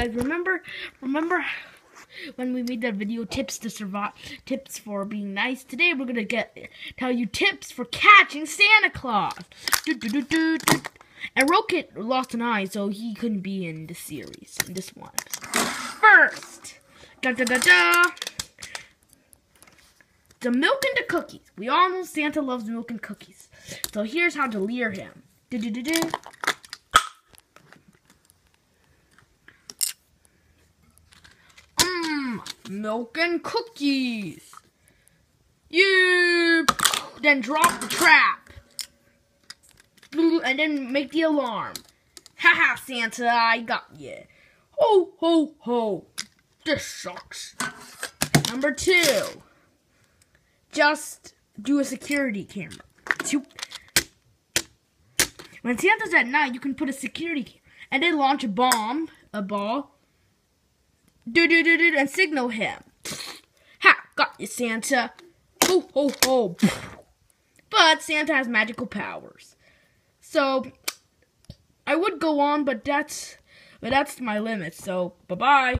Guys, remember, remember when we made that video tips to survive, tips for being nice? Today we're gonna get tell you tips for catching Santa Claus. Do, do, do. And Rocket lost an eye, so he couldn't be in the series, in this one. First, da da da da. The milk and the cookies. We all know Santa loves milk and cookies. So here's how to lure him. Do do do do. Milk and cookies. You then drop the trap. And then make the alarm. Haha, Santa, I got you. Ho, ho, ho. This sucks. Number two. Just do a security camera. When Santa's at night, you can put a security camera and then launch a bomb, a ball, do do do do and signal him. Ha! Got you, Santa. Ho ho ho. But Santa has magical powers, so I would go on, but that's but that's my limit. So bye bye.